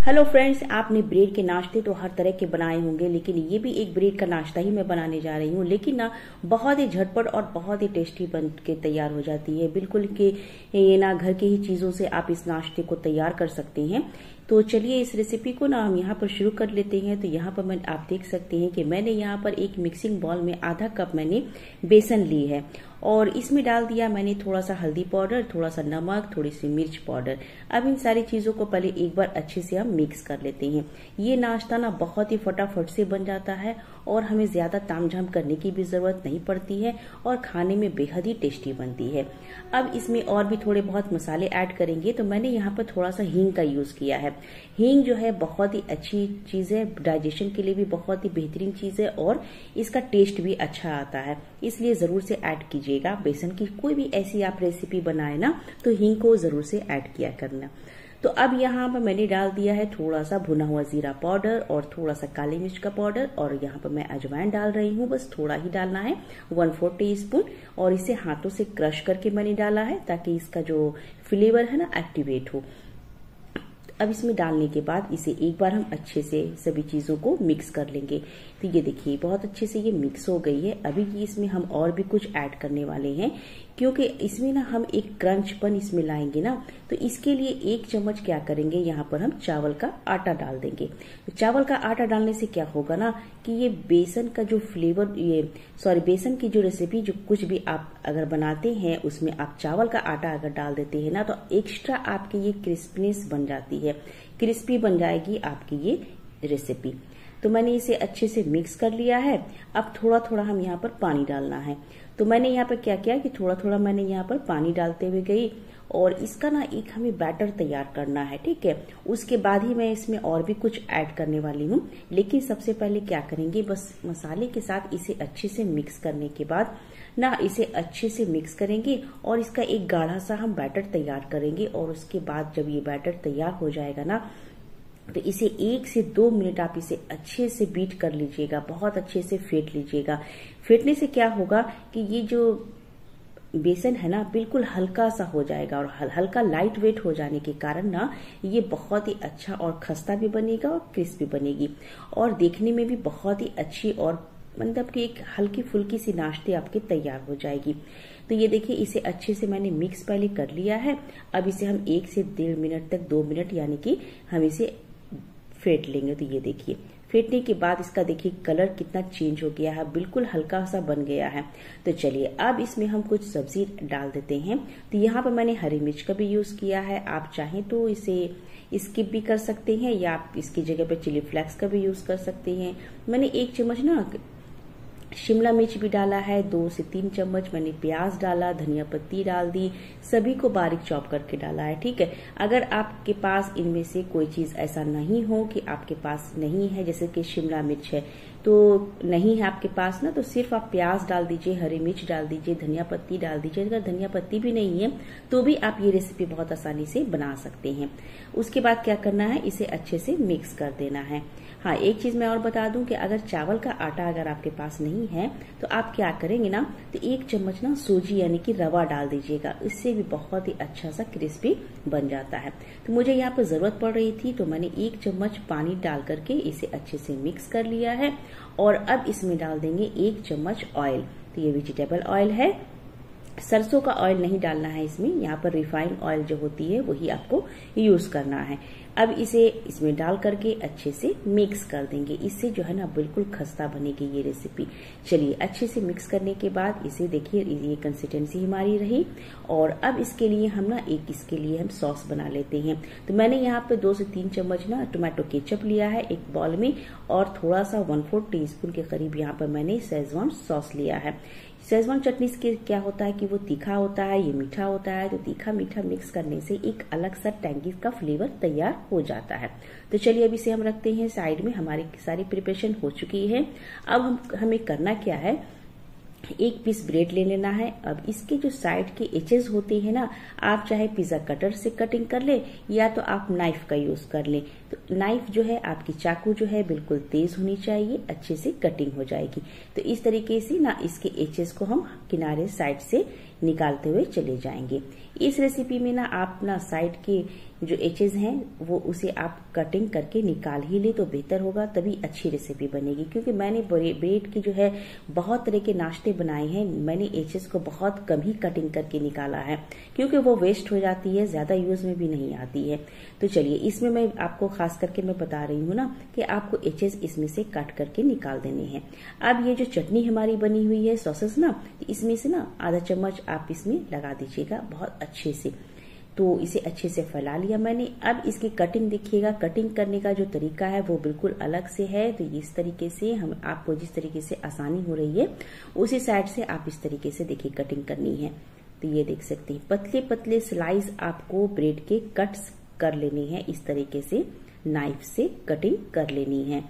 Hello friends आपने bread के नाश्ते तो हर तरह के बनाए होंगे, लेकिन ये भी एक ब्रेड का नाश्ता ही मैं बनाने जा रही हूँ। लेकिन ना, बहुत ही झटपट और बहुत ही टेस्टी बन के तैयार हो जाती है। बिल्कुल के, ये ना घर के ही चीज़ों से आप इस नाश्ते को तैयार कर सकते हैं। तो चलिए इस रेसिपी को ना हम यहाँ पर शुरू कर लेते हैं। तो यहाँ पर मैं, आप देख सकते हैं कि मैंने यहाँ पर एक मिक्सिंग बॉल में आधा कप मैंने बेसन ली है। और इसमें डाल दिया मैंने थोड़ा सा हल्दी पाउडर थोड़ा सा नमक थोड़ी सी मिर्च पाउडर। अब इन सारी चीज़ों को पहले एक बार अच्छे से हम मिक्स कर लेते हैं। ये नाश्ता ना बहुत ही फटाफट से बन जाता है और हमें ज़्यादा तामझाम करने की भी ज़रूरत नहीं पड़ती है और खाने में बेहद ही टेस्टी बनती है। अब इसमें और भी थोड़े बहुत मसाले ऐड करेंगे तो मैंने यहाँ पर थोड़ा सा हींग का यूज़ किया है। हींग जो है बहुत ही अच्छी चीज़ है, डाइजेशन के लिए भी बहुत ही बेहतरीन चीज़ है और इसका टेस्ट भी अच्छा आता है। इसलिए ज़रूर से ऐड कीजिएगा बेसन की कोई भी ऐसी आप रेसिपी बनाए ना तो हींग को ज़रूर से ऐड किया करना। तो अब यहाँ पर मैंने डाल दिया है थोड़ा सा भुना हुआ जीरा पाउडर और थोड़ा सा काली मिर्च का पाउडर और यहाँ पर मैं अजवाइन डाल रही हूँ। बस थोड़ा ही डालना है वन फोर टी स्पून और इसे हाथों से क्रश करके मैंने डाला है ताकि इसका जो फ्लेवर है ना एक्टिवेट हो। अब इसमें डालने के बाद इसे एक बार हम अच्छे से सभी चीज़ों को मिक्स कर लेंगे। तो ये देखिए, बहुत अच्छे से ये मिक्स हो गई है। अभी इसमें हम और भी कुछ ऐड करने वाले हैं, क्योंकि इसमें ना हम एक क्रंचपन इसमें लाएँगे ना तो इसके लिए एक चम्मच क्या करेंगे, यहाँ पर हम चावल का आटा डाल देंगे। तो चावल का आटा डालने से क्या होगा ना, कि ये बेसन का जो फ्लेवर ये सॉरी बेसन की जो रेसिपी जो कुछ भी आप अगर बनाते हैं, उसमें आप चावल का आटा अगर डाल देते हैं ना तो एक्स्ट्रा आपकी ये क्रिस्पनेस बन जाती है। क्रिस्पी बन जाएगी आपकी ये रेसिपी तो मैंने इसे अच्छे से मिक्स कर लिया है। अब थोड़ा थोड़ा हम यहाँ पर पानी डालना है। तो मैंने यहाँ पर क्या किया कि थोड़ा थोड़ा मैंने यहाँ पर पानी डालते हुए गई और इसका ना एक हमें बैटर तैयार करना है, ठीक है? उसके बाद ही मैं इसमें और भी कुछ ऐड करने वाली हूँ। लेकिन सबसे पहले क्या करेंगे, बस मसाले के साथ इसे अच्छे से मिक्स करने के बाद ना इसे अच्छे से मिक्स करेंगे और इसका एक गाढ़ा सा हम बैटर तैयार करेंगे और उसके बाद जब ये बैटर तैयार हो जाएगा ना तो इसे एक से दो मिनट आप इसे अच्छे से बीट कर लीजिएगा बहुत अच्छे से फेंट लीजिएगा। फेंटने से क्या होगा कि ये जो बेसन है ना बिल्कुल हल्का सा हो जाएगा और हल, हल्का लाइट वेट हो जाने के कारण ना ये बहुत ही अच्छा और खस्ता भी बनेगा और क्रिस्पी बनेगी। और देखने में भी बहुत ही अच्छी और मतलब कि एक हल्की फुल्की सी नाश्ते आपके तैयार हो जाएगी। तो ये देखिए इसे अच्छे से मैंने मिक्स पहले कर लिया है। अब इसे हम एक से डेढ़ मिनट तक दो मिनट यानी कि हम इसे फेंट लेंगे तो ये देखिए। फेंटने के बाद इसका देखिए, कलर कितना चेंज हो गया है, बिल्कुल हल्का सा बन गया है। तो चलिए, अब इसमें हम कुछ सब्ज़ी डाल देते हैं। तो यहाँ पर मैंने हरी मिर्च का भी यूज़ किया है। आप चाहें तो इसे स्किप भी कर सकते हैं, या आप इसकी जगह पर चिली फ्लेक्स का भी यूज़ कर सकते हैं। मैंने एक चम्मच ना शिमला मिर्च भी डाला है, दो से तीन चम्मच, मैंने प्याज डाला, धनिया पत्ती डाल दी, सभी को बारीक चॉप करके डाला है, ठीक है? अगर आपके पास इनमें से कोई चीज़ ऐसा नहीं हो कि आपके पास नहीं है, जैसे कि शिमला मिर्च है तो नहीं है आपके पास ना तो सिर्फ़ आप प्याज डाल दीजिए, हरी मिर्च डाल दीजिए, धनिया पत्ती डाल दीजिए, अगर धनिया पत्ती भी नहीं है तो भी आप ये रेसिपी बहुत आसानी से बना सकते हैं। उसके बाद क्या करना है, इसे अच्छे से मिक्स कर देना है। हाँ एक चीज़ मैं और बता दूँ कि अगर चावल का आटा अगर आपके पास नहीं है तो आप क्या करेंगे ना तो एक चम्मच ना सूजी यानी कि रवा डाल दीजिएगा। इससे भी बहुत ही अच्छा सा क्रिस्पी बन जाता है। तो मुझे यहाँ पर ज़रूरत पड़ रही थी तो मैंने एक चम्मच पानी डाल करके इसे अच्छे से मिक्स कर लिया है। और अब इसमें डाल देंगे एक चम्मच ऑयल। तो ये वेजिटेबल ऑयल है। सरसों का ऑयल नहीं डालना है इसमें, यहाँ पर रिफाइंड ऑयल जो होती है, वही आपको यूज़ करना है। अब इसे इसमें डाल करके अच्छे से मिक्स कर देंगे। इससे जो है ना, बिल्कुल खस्ता बनेगी ये रेसिपी चलिए, अच्छे से मिक्स करने के बाद इसे देखिए, ये कंसिस्टेंसी हमारी रही। और अब इसके लिए हम ना, एक इसके लिए हम सॉस बना लेते हैं। तो मैंने यहाँ पे दो से तीन चम्मच ना टोमेटो केचप लिया है एक बॉल में, और थोड़ा सा वन फोर्थ टी के करीब यहाँ पर मैंने सेजवान सॉस लिया है। शेजवान चटनी क्या होता है कि वो तीखा होता है, ये मीठा होता है तो तीखा मीठा मिक्स करने से एक अलग सा टैंगी का फ्लेवर तैयार हो जाता है। तो चलिए अब इसे हम रखते हैं। साइड में हमारी सारी प्रिपरेशन हो चुकी है। अब हम, हमें करना क्या है? एक पीस ब्रेड ले लेना है। अब इसके जो साइड के एचेस होते हैं ना, आप चाहे पिज्जा कटर से कटिंग कर ले या तो आप नाइफ का यूज़ कर ले। तो नाइफ जो है, आपकी चाकू जो है, बिल्कुल तेज होनी चाहिए, अच्छे से कटिंग हो जाएगी। तो इस तरीके से ना इसके एचेस को हम किनारे साइड से निकालते हुए चले जाएँगे। इस रेसिपी में ना आप ना साइड के जो एचेज हैं, वो उसे आप कटिंग करके निकाल ही ले तो बेहतर होगा, तभी अच्छी रेसिपी बनेगी। क्योंकि मैंने ब्रेड की जो है, बहुत तरह के नाश्ते बनाए हैं, मैंने एचेस को बहुत कम ही कटिंग करके निकाला है। क्योंकि वो वेस्ट हो जाती है, ज़्यादा यूज़ में भी नहीं आती है। तो चलिए, इसमें मैं आपको खास करके मैं बता रही हूँ ना, कि आपको एचेस इसमें से कट करके निकाल देने हैं। अब ये जो चटनी हमारी बनी हुई है सॉसेस ना, इसमें से ना आधा चम्मच आप इसमें लगा दीजिएगा, बहुत अच्छे से। तो इसे अच्छे से फैला लिया मैंने। अब इसकी कटिंग देखिएगा। कटिंग करने का जो तरीका है, वो बिल्कुल अलग से है। तो इस तरीके से हम, आपको जिस तरीके से आसानी हो रही है, उसी साइड से आप इस तरीके से देखिए कटिंग करनी है। तो ये देख सकते हैं। पतले पतले स्लाइस आपको ब्रेड के कट्स कर लेने हैं। इस तरीके से नाइफ से कटिंग कर लेनी है।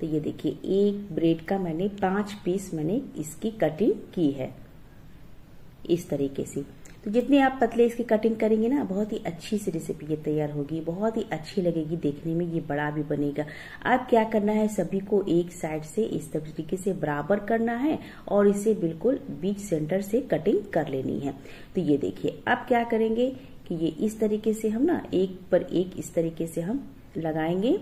तो ये देखिए, एक ब्रेड का मैंने पाँच पीस मैंने इसकी कटिंग की है। इस तरीके से। तो जितने आप पतले इसकी कटिंग करेंगे ना, बहुत ही अच्छी सी रेसिपी ये तैयार होगी। बहुत ही अच्छी लगेगी देखने में, ये बड़ा भी बनेगा। अब क्या करना है, सभी को एक साइड से इस तरीके से बराबर करना है और इसे बिल्कुल बीच सेंटर से कटिंग कर लेनी है। तो ये देखिए, अब क्या करेंगे कि ये इस तरीके से हम ना, एक पर एक इस तरीके से हम लगाएँगे।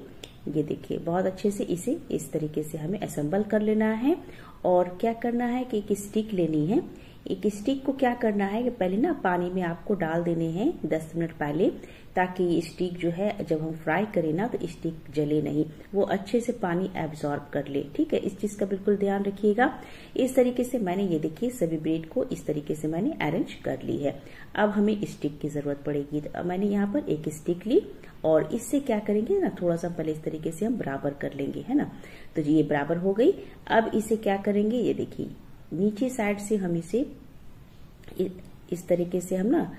ये देखिए, बहुत अच्छे से इसे इस तरीके से हमें असेंबल कर लेना है। और क्या करना है कि एक स्टिक लेनी है। एक स्टिक को क्या करना है कि पहले ना पानी में आपको डाल देने हैं 10 मिनट पहले, ताकि ये स्टिक जो है, जब हम फ्राई करें ना तो स्टिक जले नहीं। वो अच्छे से पानी एब्जॉर्ब कर ले, ठीक है? इस चीज़ का बिल्कुल ध्यान रखिएगा। इस तरीके से मैंने ये देखिए, सभी ब्रेड को इस तरीके से मैंने अरेंज कर ली है। अब हमें स्टिक की ज़रूरत पड़ेगी। तो मैंने यहाँ पर एक स्टिक ली, और इससे क्या करेंगे ना थोड़ा सा पहले इस तरीके से हम बराबर कर लेंगे, है ना? तो ये बराबर हो गई। अब इसे क्या करेंगे, ये देखिए नीचे साइड से हम इसे इस तरीके से हम ना,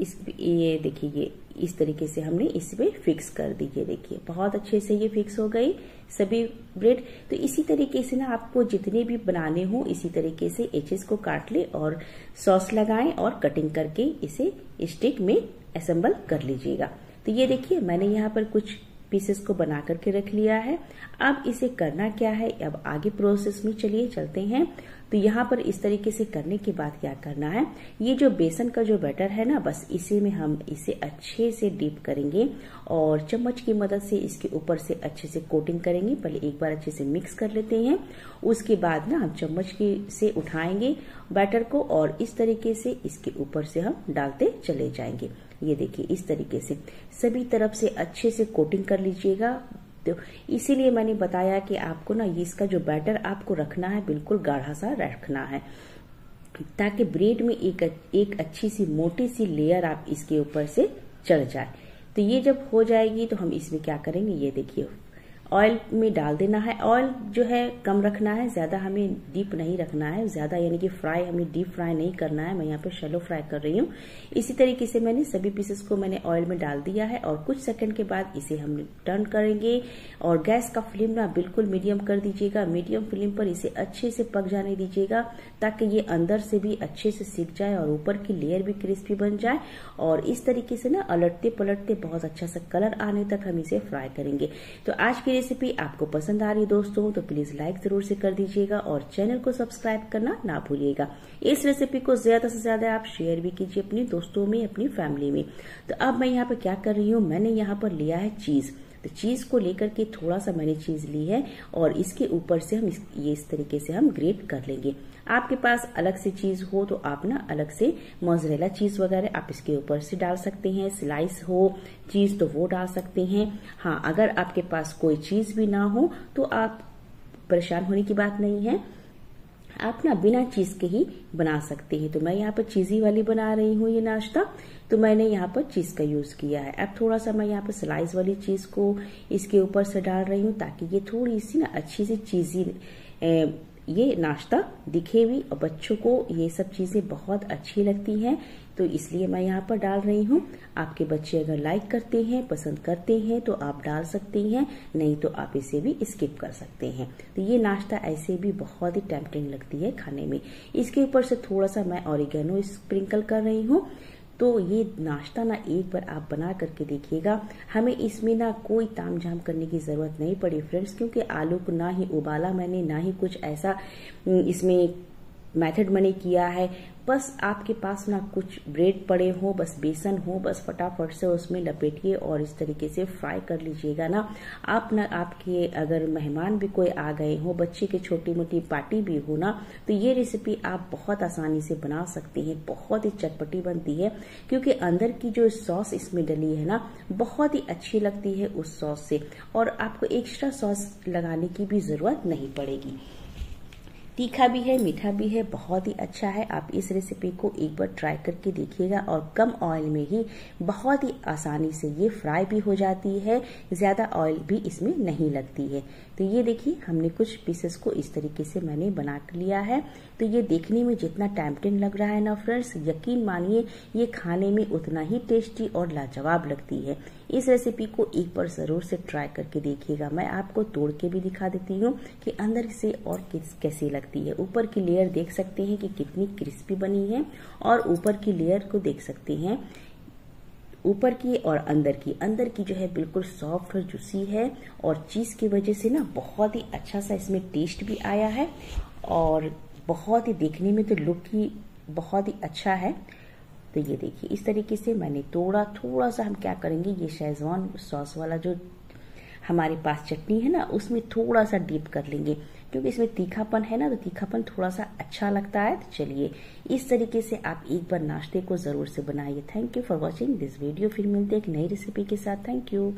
इस, ये देखिए इस तरीके से हमने इस पे फिक्स कर दी, ये देखिए। बहुत अच्छे से ये फिक्स हो गई, सभी ब्रेड तो इसी तरीके से ना आपको जितने भी बनाने हो, इसी तरीके से एचेस को काट ले और सॉस लगाएँ और कटिंग करके इसे स्टिक में असेंबल कर लीजिएगा। तो ये देखिए, मैंने यहाँ पर कुछ पीसेस को बना करके रख लिया है। अब इसे करना क्या है? अब आगे प्रोसेस में चलिए, चलते हैं। तो यहाँ पर इस तरीके से करने के बाद क्या करना है? ये जो बेसन का जो बैटर है ना, बस इसी में हम इसे अच्छे से डीप करेंगे और चम्मच की मदद से इसके ऊपर से अच्छे से कोटिंग करेंगे। पहले एक बार अच्छे से मिक्स कर लेते हैं। उसके बाद ना हम चम्मच की से उठाएँगे बैटर को और इस तरीके से इसके ऊपर से हम डालते चले जाएँगे। ये देखिए, इस तरीके से। सभी तरफ़ से अच्छे से कोटिंग कर लीजिएगा। तो इसीलिए मैंने बताया कि आपको ना इसका जो बैटर आपको रखना है, बिल्कुल गाढ़ा सा रखना है। ताकि ब्रेड में एक एक अच्छी सी, मोटी सी लेयर आप इसके ऊपर से चढ़ जाए। तो ये जब हो जाएगी तो हम इसमें क्या करेंगे? ये देखिए ऑयल में डाल देना है। ऑयल जो है कम रखना है, ज़्यादा हमें डीप नहीं रखना है। ज़्यादा यानी कि फ्राई हमें डीप फ्राई नहीं करना है। मैं यहाँ पे शेलो फ्राई कर रही हूँ। इसी तरीके से मैंने सभी पीसेस को मैंने ऑयल में डाल दिया है और कुछ सेकंड के बाद इसे हम टर्न करेंगे। और गैस का फ्लेम ना बिल्कुल मीडियम कर दीजिएगा। मीडियम फ्लेम पर इसे अच्छे से पक जाने दीजिएगा ताकि ये अंदर से भी अच्छे से सीख जाए और ऊपर की लेयर भी क्रिस्पी बन जाए। और इस तरीके से ना अलटते पलटते बहुत अच्छा सा कलर आने तक हम इसे फ्राई करेंगे। तो आज की रेसिपी आपको पसंद आ रही दोस्तों तो प्लीज़ लाइक ज़रूर से कर दीजिएगा और चैनल को सब्सक्राइब करना ना भूलिएगा। इस रेसिपी को ज़्यादा से ज़्यादा आप शेयर भी कीजिए अपने दोस्तों में, अपनी फैमिली में। तो अब मैं यहाँ पर क्या कर रही हूँ, मैंने यहाँ पर लिया है चीज़। तो चीज़ को लेकर के थोड़ा सा मैंने चीज़ ली है और इसके ऊपर से हम इस, ये इस तरीके से हम ग्रेट कर लेंगे। आपके पास अलग से चीज़ हो तो आप ना अलग से मोजरेला चीज़ वगैरह आप इसके ऊपर से डाल सकते हैं स्लाइस हो चीज़ तो वो डाल सकते हैं। हाँ अगर आपके पास कोई चीज़ भी ना हो तो आप परेशान होने की बात नहीं है। आप ना बिना चीज़ के ही बना सकते हैं। तो मैं यहाँ पर चीजी वाली बना रही हूँ ये नाश्ता। तो मैंने यहाँ पर चीज़ का यूज़ किया है। अब थोड़ा सा मैं यहाँ पर स्लाइस वाली चीज़ को इसके ऊपर से डाल रही हूँ ताकि ये थोड़ी सी ना अच्छी सी चीजी ये नाश्ता दिखे भी और बच्चों को ये सब चीज़ें बहुत अच्छी लगती हैं तो इसलिए मैं यहाँ पर डाल रही हूँ। आपके बच्चे अगर लाइक करते हैं, पसंद करते हैं तो आप डाल सकते हैं, नहीं तो आप इसे भी स्किप कर सकते हैं। तो ये नाश्ता ऐसे भी बहुत ही टेम्पटिंग लगती है खाने में। इसके ऊपर से थोड़ा सा मैं ऑरिगेनो स्प्रिंकल कर रही हूँ। तो ये नाश्ता ना एक बार आप बना करके देखिएगा। हमें इसमें ना कोई ताम झाम करने की ज़रूरत नहीं पड़ी फ्रेंड्स क्योंकि आलू को ना ही उबाला मैंने, ना ही कुछ ऐसा इसमें मेथड मैंने किया है, बस आपके पास ना कुछ ब्रेड पड़े हो, बस बेसन हो, बस फटाफट से उसमें लपेटिए और इस तरीके से फ्राई कर लीजिएगा ना। आप ना आपके अगर मेहमान भी कोई आ गए हो, बच्चे की छोटी मोटी पार्टी भी हो ना तो ये रेसिपी आप बहुत आसानी से बना सकते हैं, बहुत ही चटपटी बनती है, क्योंकि अंदर की जो सॉस इसमें डली है ना, बहुत ही अच्छी लगती है उस सॉस से, और आपको एक्स्ट्रा सॉस लगाने की भी ज़रूरत नहीं पड़ेगी। तीखा भी है, मीठा भी है, बहुत ही अच्छा है। आप इस रेसिपी को एक बार ट्राई करके देखिएगा और कम ऑयल में ही बहुत ही आसानी से ये फ्राई भी हो जाती है, ज़्यादा ऑयल भी इसमें नहीं लगती है। तो ये देखिए, हमने कुछ पीसेस को इस तरीके से मैंने बना लिया है। तो ये देखने में जितना टैम्पटिंग लग रहा है ना फ्रेंड्स यकीन मानिए, ये खाने में उतना ही टेस्टी और लाजवाब लगती है। इस रेसिपी को एक बार ज़रूर से ट्राई करके देखिएगा। मैं आपको तोड़ के भी दिखा देती हूँ कि अंदर से और किस, कैसी लगती है। ऊपर की लेयर देख सकते हैं कि कितनी क्रिस्पी बनी है और ऊपर की लेयर को देख सकते हैं। ऊपर की और अंदर की। अंदर की जो है बिल्कुल सॉफ्ट और जूसी है और चीज़ की वजह से ना बहुत ही अच्छा सा इसमें टेस्ट भी आया है और बहुत ही देखने में तो लुक ही बहुत ही अच्छा है। तो ये देखिए, इस तरीके से मैंने थोड़ा थोड़ा सा हम क्या करेंगे, ये शेजवान सॉस वाला जो हमारे पास चटनी है ना, उसमें थोड़ा सा डीप कर लेंगे। क्योंकि इसमें तीखापन है ना तो तीखापन थोड़ा सा अच्छा लगता है। तो चलिए, इस तरीके से आप एक बार नाश्ते को ज़रूर से बनाइए। Thank you for watching this video फिर मिलते एक नई रेसिपी के साथ। Thank you